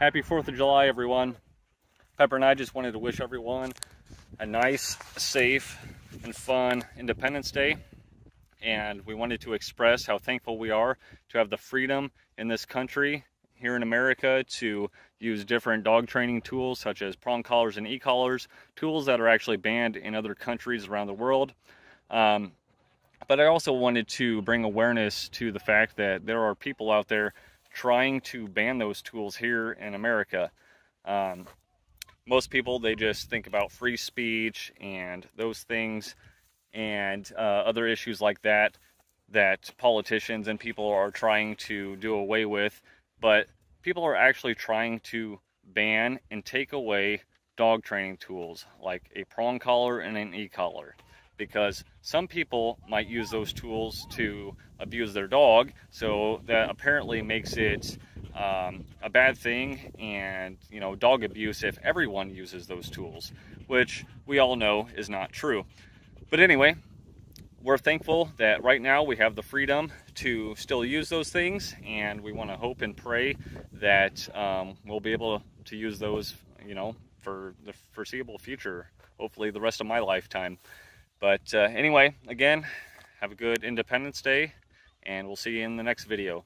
Happy 4th of July, everyone. Pepper and I just wanted to wish everyone a nice, safe, and fun Independence Day. And we wanted to express how thankful we are to have the freedom in this country here in America to use different dog training tools such as prong collars and e-collars, tools that are actually banned in other countries around the world. Um, but I also wanted to bring awareness to the fact that there are people out there trying to ban those tools here in America. Um, most people, they just think about free speech and those things and uh, other issues like that that politicians and people are trying to do away with. But people are actually trying to ban and take away dog training tools like a prong collar and an e-collar because some people might use those tools to abuse their dog. So that apparently makes it um, a bad thing and, you know, dog abuse if everyone uses those tools, which we all know is not true. But anyway, we're thankful that right now we have the freedom to still use those things and we want to hope and pray that um, we'll be able to use those, you know, for the foreseeable future, hopefully the rest of my lifetime. But uh, anyway, again, have a good Independence Day, and we'll see you in the next video.